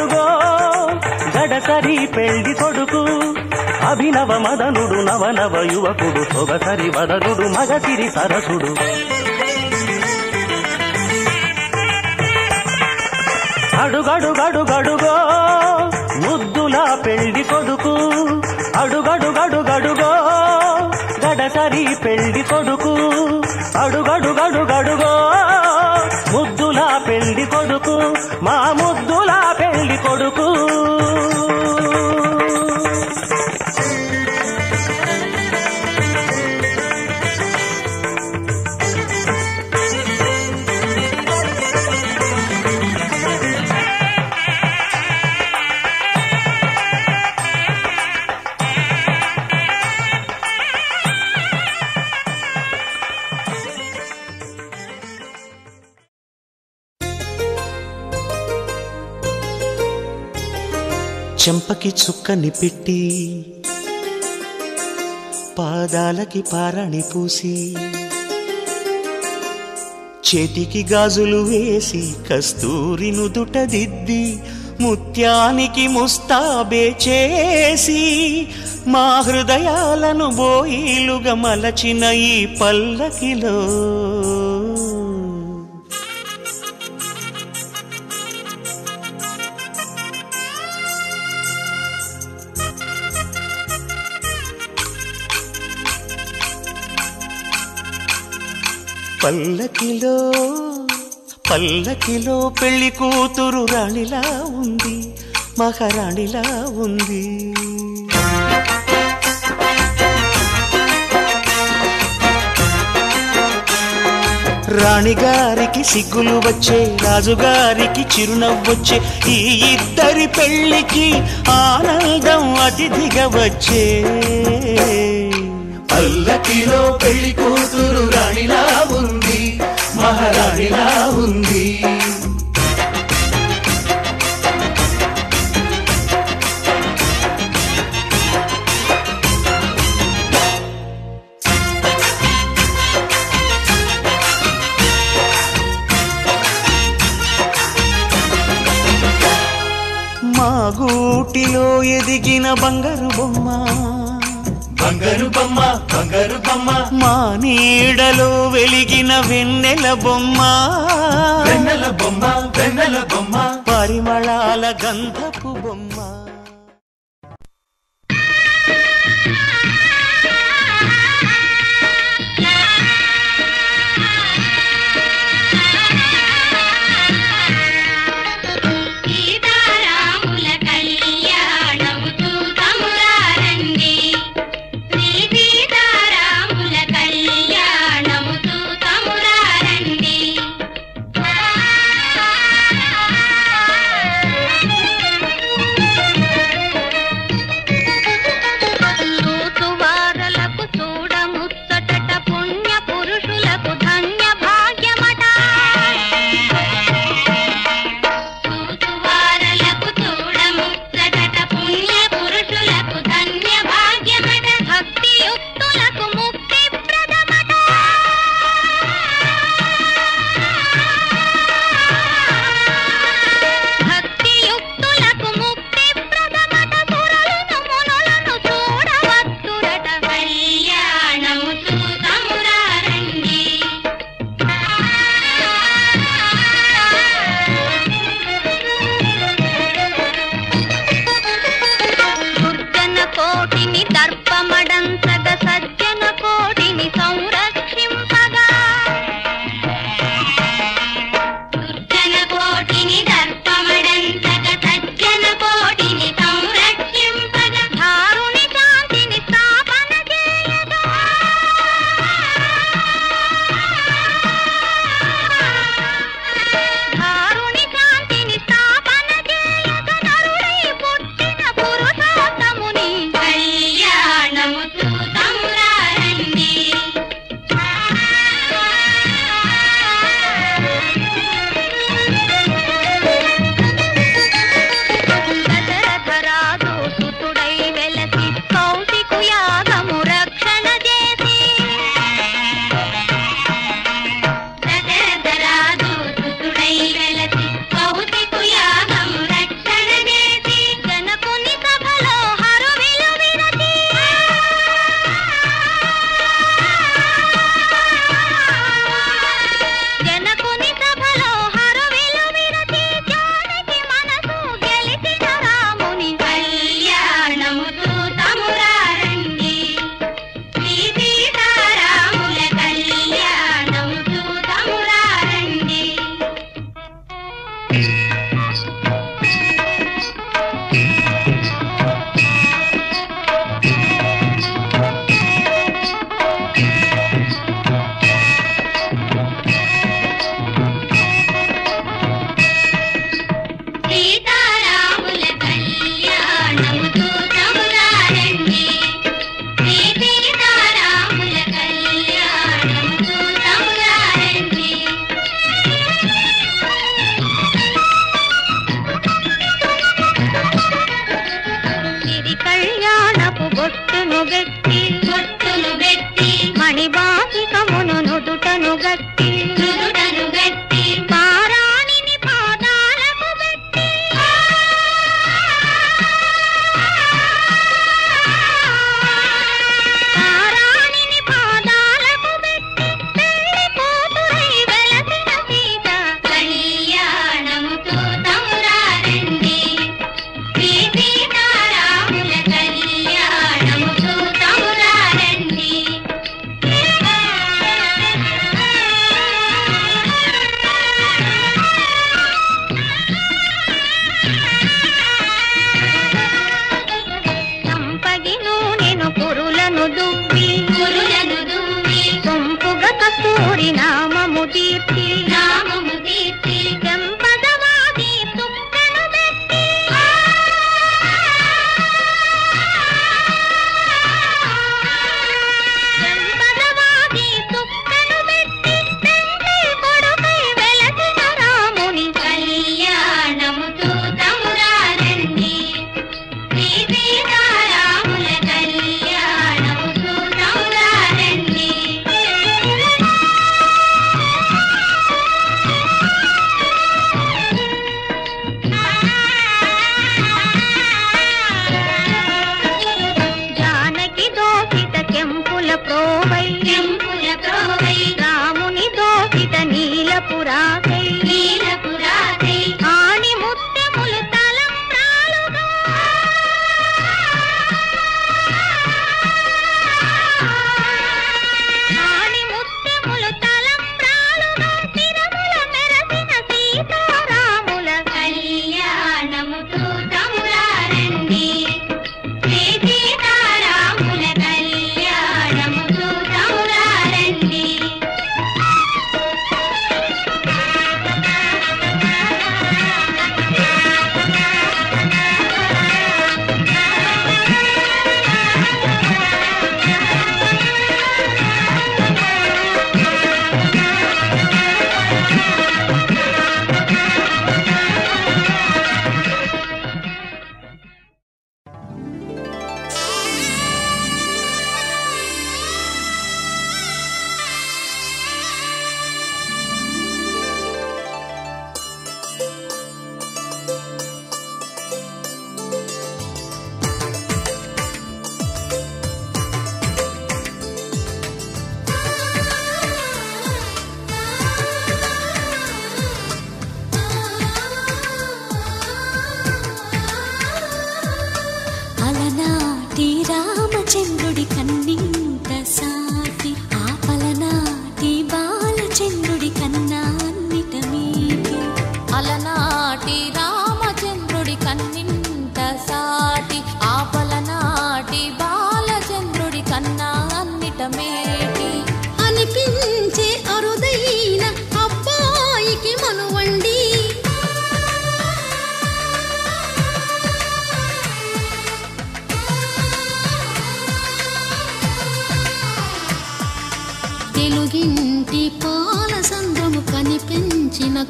అడుగో గడసరి పెళ్ళి కొడుకు అభినవ మదనుడు నవనవ యువకుడు సొగసరి వదనుడు మగసిరి సరసుడు. అడుగడుగడుగడుగో ముద్దుల పెళ్ళి కొడుకు అడుగడుగడుగడుగో గడసరి పెళ్ళి కొడుకు అడుగడుగడుగడుగో ముద్దుల పెళ్ళి కొడుకు మా ముద్దుల కొడుకు. చెంపకి చుక్కని పెట్టి పాదాలకి పారణి పూసి చేతికి గాజులు వేసి కస్తూరి నుదుట దిద్ది ముత్యానికి ముస్తాబే చేసి మా హృదయాలను బోయిలుగా మలచిన ఈ పల్లకిలో. పల్లకిలో పల్లకిలో పెళ్ళి కూతురు రాణిలా ఉంది మహారాణిలా ఉంది. రాణిగారికి సిగ్గులు వచ్చే రాజుగారికి చిరునవ్వొచ్చే ఈ ఇద్దరి పెళ్ళికి ఆనందం అతిథిగా వచ్చే. పల్లకిలో పెళ్ళి కూతురు రాణిలా ఉంది మహారాణిలా ఉంది. మా గూటిలో ఎదిగిన బంగారు బొమ్మ బంగారు బొమ్మ బంగారు బొమ్మ. మా నీడలో వెలిగిన వెన్నెల బొమ్మ. వెన్నెల బొమ్మ వెన్నెల బొమ్మ. పరిమళాల గంధపు బొమ్మ.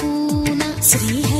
कूना श्री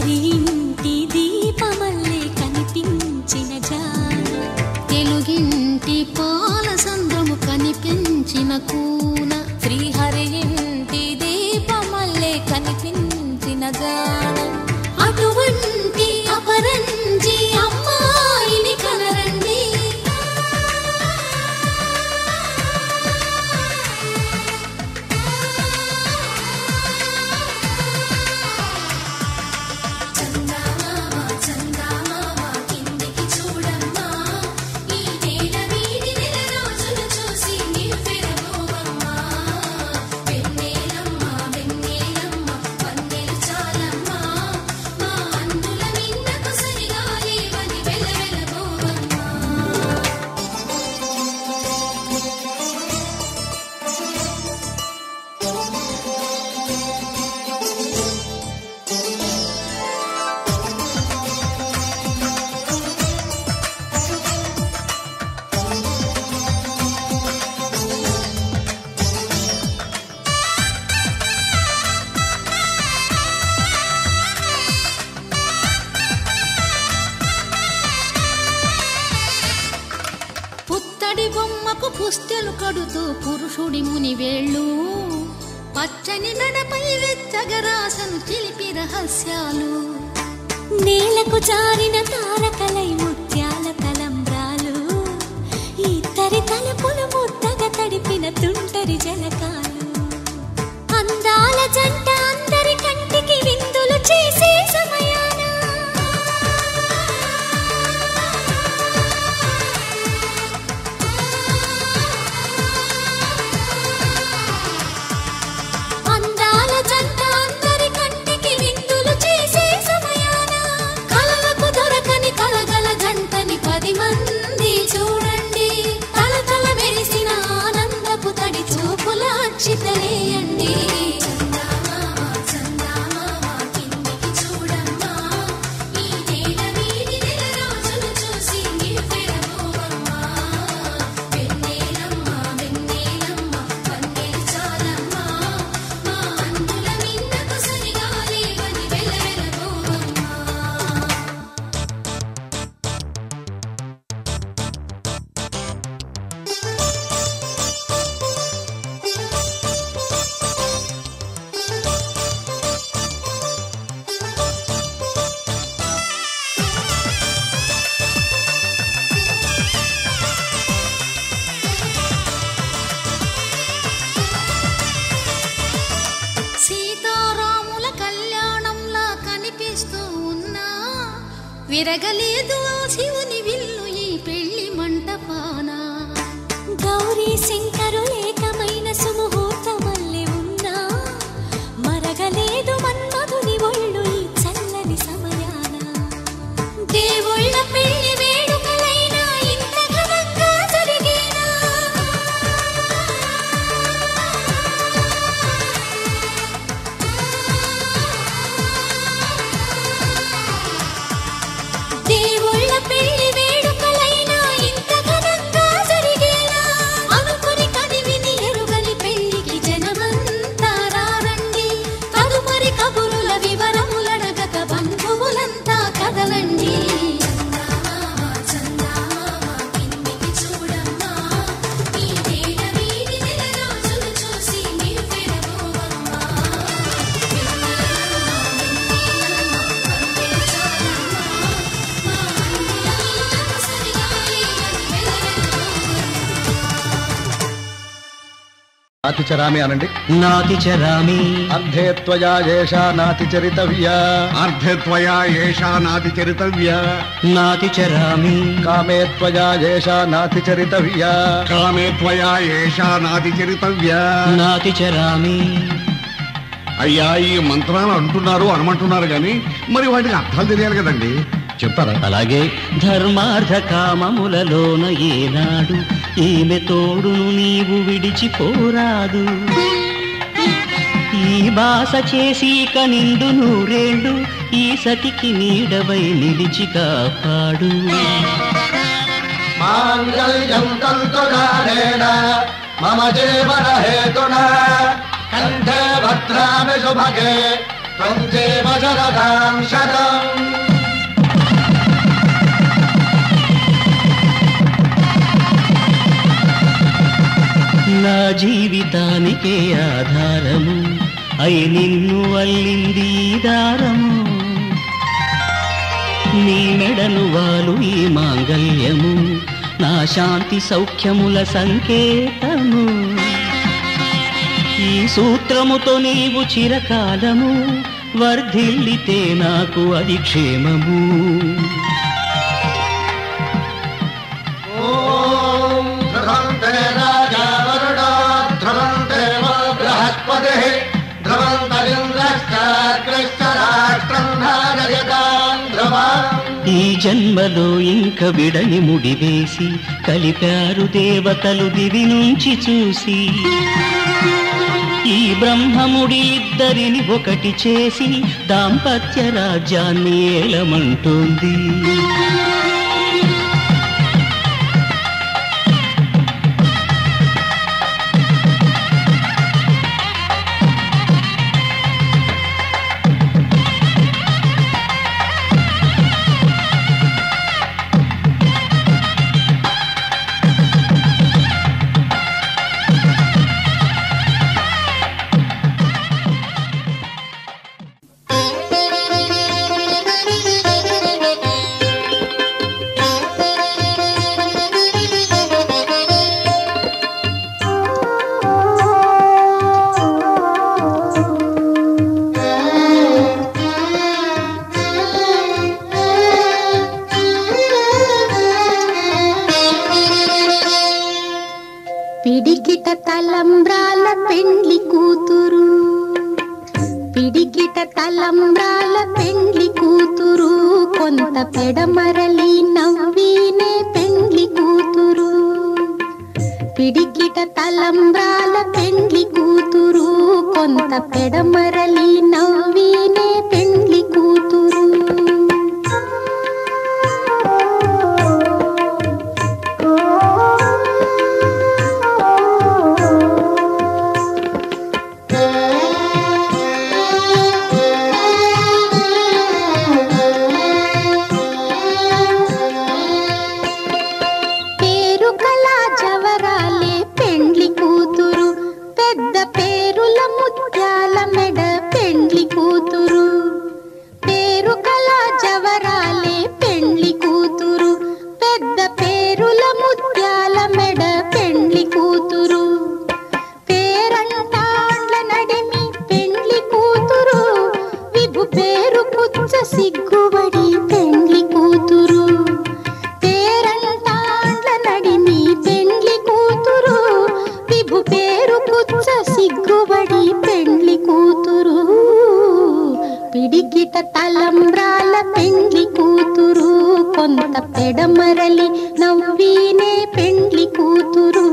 రహస్యాలు. నేలకు జారిన తారకలై ముత్యాల తలంబ్రాలు ఇద్దరి తలపులు ముద్దగా తడిపిన తుంటరి జలకాలు. అందాల జంట నాతి చరామి అనండి. నాతి చరామి అర్ధే త్వయా ఏషా నాతి చరితవ్యా అర్ధత్వయా ఏషా నాతి చరితవ్య నాతి చరామి కామే త్వయా ఏషా నాతి చరితవ్యా కామే త్వయా ఏషా నాతి చరితవ్య నాతి చరామి అయ్యా ఈ మంత్రాలు అంటున్నారు అనమంటున్నారు కానీ మరి వాటికి అర్థాలు తెలియాలి కదండి. చెప్తారా? అలాగే ధర్మార్థ కామములలోన ఏనాడు ఈమె తోడును నీవు విడిచిపోరాదు ఈ బాస చేసి ఇక నిండు నూరేళ్ళు ఈ సతికి నీడవై నిలిచి కాపాడు. మాంగళ్యం తంతుగానేన మమ జీవన హేతున కంఠే భద్రామి శుభగే త్వం జీవ శరదాం శతం నా జీవితానికే ఆధారము. అయి నిన్ను అల్లింది దారము. నీ మెడను వాలు ఈ మాంగల్యము నా శాంతి సౌఖ్యముల సంకేతము. ఈ సూత్రముతో నీవు చిరకాలము. వర్ధిల్లితే నాకు అది క్షేమము. ఈ జన్మలో ఇంక విడని ముడివేసి కలిపారు దేవతలు దివి నుంచి చూసి. ఈ బ్రహ్మముడి ఇద్దరిని ఒకటి చేసి దాంపత్య రాజ్యాన్ని ఏలమంటుంది. పిడికిట తలంబ్రాల పెండ్లి కూతురు కొంత పెడమరలి నవ్వీనే పెండ్లి కూతురు.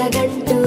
ಕಲಗಂಟು